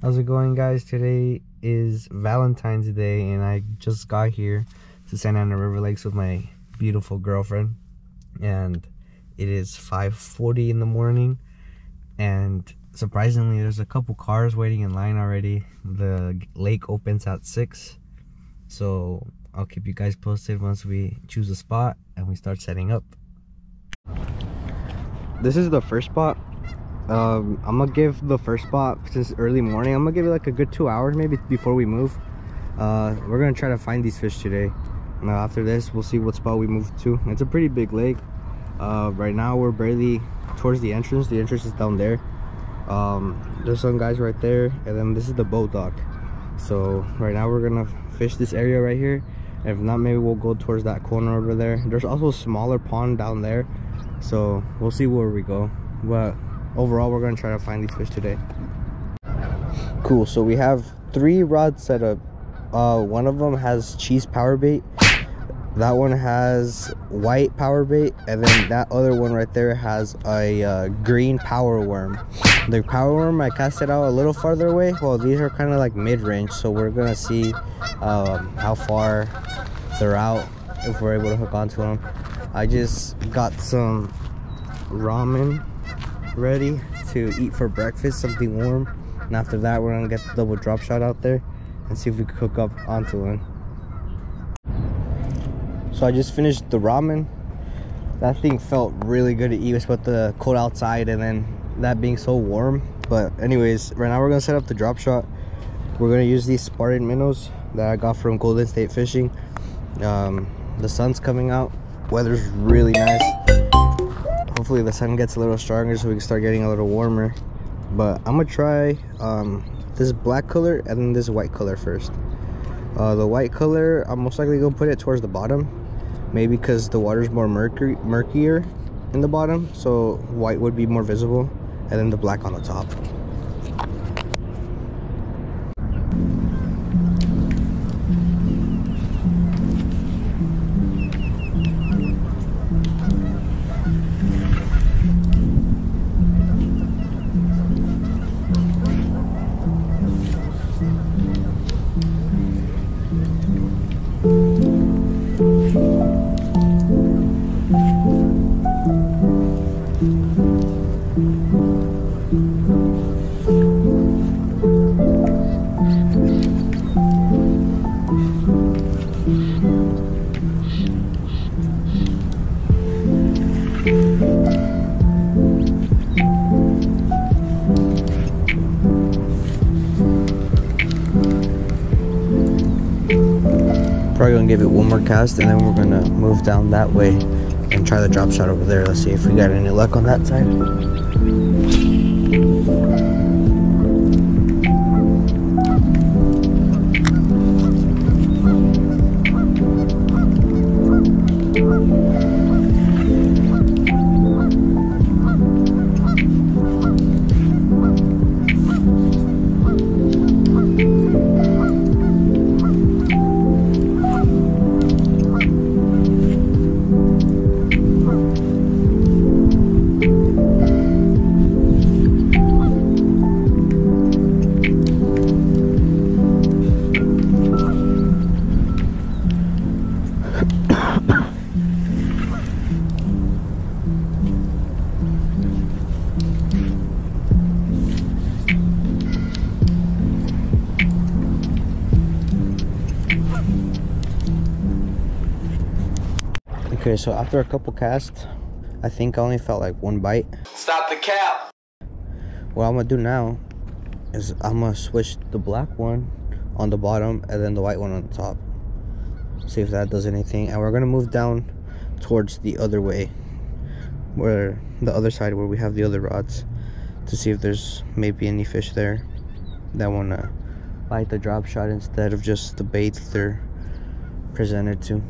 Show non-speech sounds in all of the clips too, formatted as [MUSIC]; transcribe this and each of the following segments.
How's it going guys? Today is Valentine's Day and I just got here to Santa Ana River Lakes with my beautiful girlfriend and it is 5.40 in the morning and surprisingly there's a couple cars waiting in line already. The lake opens at 6 so I'll keep you guys posted once we choose a spot and we start setting up. This is the first spot um, i'm gonna give the first spot since early morning. I'm gonna give it like a good two hours maybe before we move. Uh, we're gonna try to find these fish today. Now after this we'll see what spot we move to. It's a pretty big lake. Uh, right now we're barely towards the entrance. The entrance is down there. Um, there's some guys right there and then this is the boat dock. So right now we're gonna fish this area right here. If not maybe we'll go towards that corner over there. There's also a smaller pond down there. So we'll see where we go. But overall we're gonna try to find these fish today. Cool so we have three rods set up. Uh one of them has cheese power bait. That one has white power bait and then that other one right there has a uh, green power worm. The power worm i cast it out a little farther away. Well these are kind of like mid-range so we're gonna see um, how far they're out if we're able to hook onto them i just got some ramen ready to eat for breakfast, something warm. And after that, we're gonna get the double drop shot out there and see if we can cook up onto one. So I just finished the ramen. That thing felt really good to eat, with the cold outside and then that being so warm. But anyways, right now we're gonna set up the drop shot. We're gonna use these Spartan minnows that I got from Golden State Fishing. Um, the sun's coming out, weather's really nice hopefully the sun gets a little stronger so we can start getting a little warmer. But i'm gonna try um, this black color and then this white color first. Uh, the white color i'm most likely gonna put it towards the bottom. Maybe because the water's more murky murkier in the bottom so white would be more visible and then the black on the top gonna give it one more cast and then we're gonna move down that way and try the drop shot over there. Let's see if we got any luck on that side Okay, so after a couple casts, I think I only felt like one bite. Stop the cap! What I'm gonna do now is I'm gonna switch the black one on the bottom and then the white one on the top. See if that does anything. And we're gonna move down towards the other way, where the other side where we have the other rods, to see if there's maybe any fish there that wanna bite the drop shot instead of just the bait they're presented to.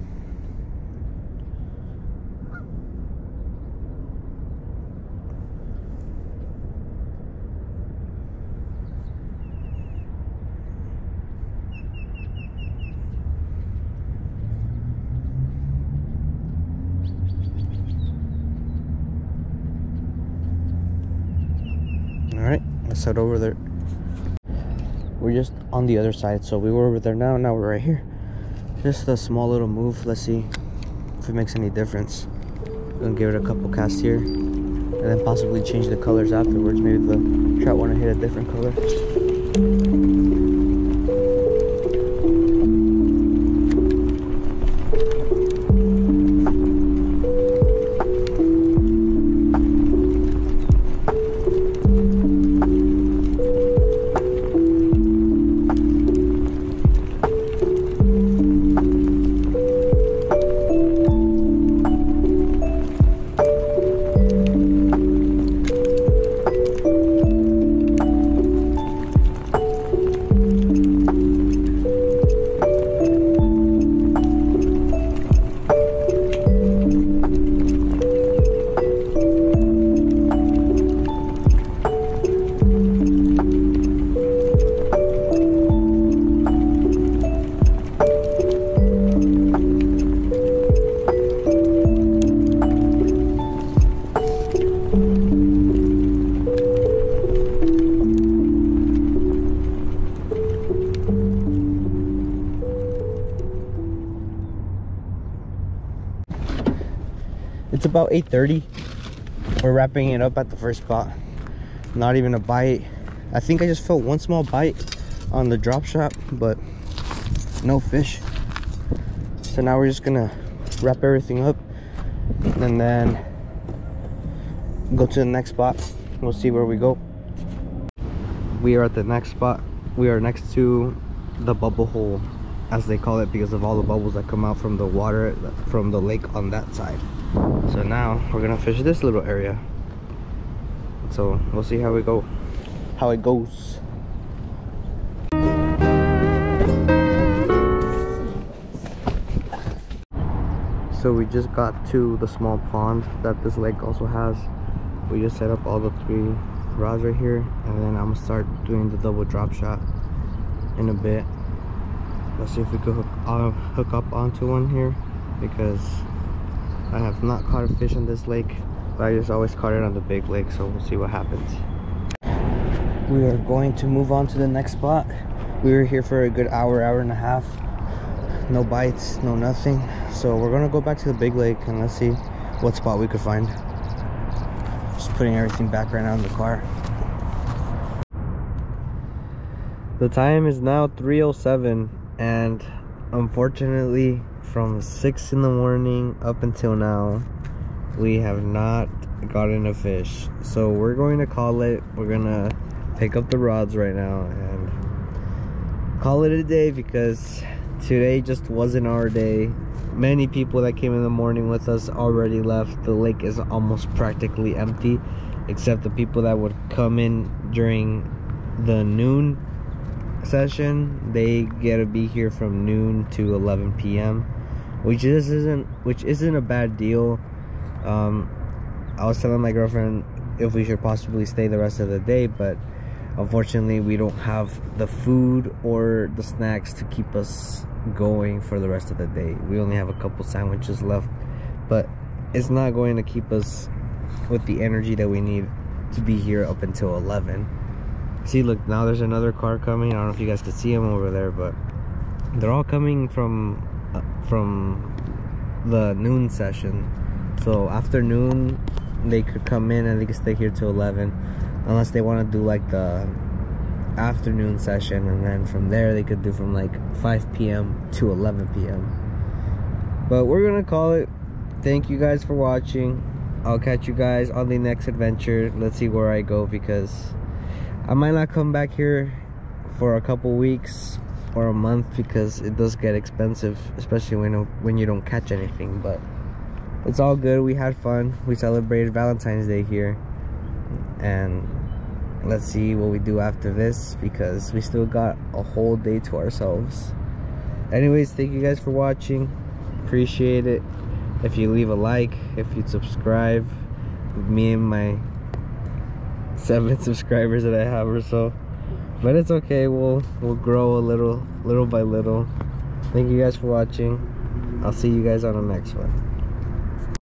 All right, let's head over there. we're just on the other side so we were over there now now we're right here. Just a small little move let's see if it makes any difference. Gonna give it a couple casts here and then possibly change the colors afterwards. Maybe the trout want to hit a different color about 8.30. We're wrapping it up at the first spot. Not even a bite. I think I just felt one small bite on the drop shot, but no fish. So now we're just gonna wrap everything up and then go to the next spot. We'll see where we go. We are at the next spot. We are next to the bubble hole as they call it because of all the bubbles that come out from the water from the lake on that side so now we're gonna fish this little area. So we'll see how we go how it goes. So we just got to the small pond that this lake also has. We just set up all the three rods right here and then i'm gonna start doing the double drop shot in a bit. Let's see if we could hook, uh, hook up onto one here because I have not caught a fish on this lake but I just always caught it on the big lake so we'll see what happens. We are going to move on to the next spot. We were here for a good hour hour and a half. No bites no nothing. So we're gonna go back to the big lake and let's see what spot we could find. Just putting everything back right now in the car. The time is now 307 and unfortunately from six in the morning up until now we have not gotten a fish. So we're going to call it we're gonna pick up the rods right now and call it a day because today just wasn't our day. Many people that came in the morning with us already left. The lake is almost practically empty except the people that would come in during the noon session. They get to be here from noon to 11 p.m which just isn't which isn't a bad deal. Um i was telling my girlfriend if we should possibly stay the rest of the day but unfortunately we don't have the food or the snacks to keep us going for the rest of the day. We only have a couple sandwiches left but it's not going to keep us with the energy that we need to be here up until 11 see look now there's another car coming. I don't know if you guys can see them over there but they're all coming from from the noon session. So afternoon they could come in and they could stay here till 11 unless they want to do like the afternoon session and then from there they could do from like 5 p.m to 11 p.m but we're gonna call it. Thank you guys for watching. I'll catch you guys on the next adventure. Let's see where i go because I might not come back here for a couple weeks or a month because it does get expensive especially when when you don't catch anything but it's all good. We had fun. We celebrated Valentine's Day here. And let's see what we do after this because we still got a whole day to ourselves. Anyways thank you guys for watching. Appreciate it. If you leave a like if you subscribe me and my seven [LAUGHS] subscribers that I have or so but it's okay we'll we'll grow a little little by little. Thank you guys for watching. I'll see you guys on the next one